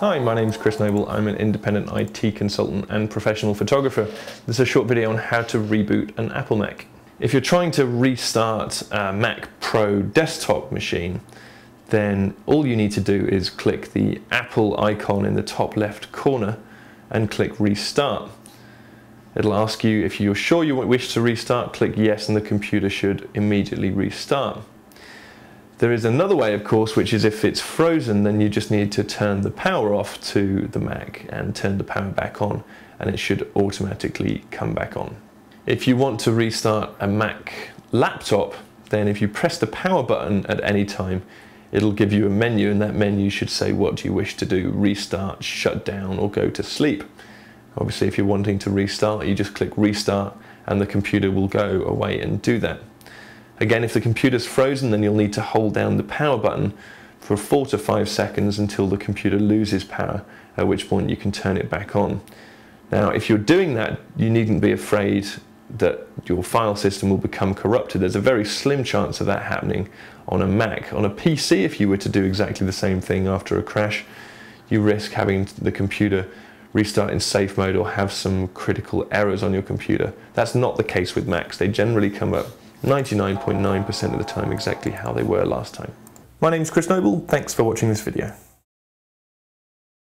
Hi, my name is Chris Noble. I'm an independent IT consultant and professional photographer. This is a short video on how to reboot an Apple Mac. If you're trying to restart a Mac Pro desktop machine, then all you need to do is click the Apple icon in the top left corner and click Restart. It'll ask you if you're sure you wish to restart, click yes and the computer should immediately restart. There is another way, of course, which is if it's frozen, then you just need to turn the power off to the Mac and turn the power back on, and it should automatically come back on. If you want to restart a Mac laptop, then if you press the power button at any time, it'll give you a menu, and that menu should say what do you wish to do, restart, shut down, or go to sleep. Obviously, if you're wanting to restart, you just click restart, and the computer will go away and do that. Again, if the computer's frozen, then you'll need to hold down the power button for four to five seconds until the computer loses power, at which point you can turn it back on. Now, if you're doing that, you needn't be afraid that your file system will become corrupted. There's a very slim chance of that happening on a Mac. On a PC, if you were to do exactly the same thing after a crash, you risk having the computer restart in safe mode or have some critical errors on your computer. That's not the case with Macs. They generally come up 99.9% .9 of the time exactly how they were last time. My name is Chris Noble, thanks for watching this video.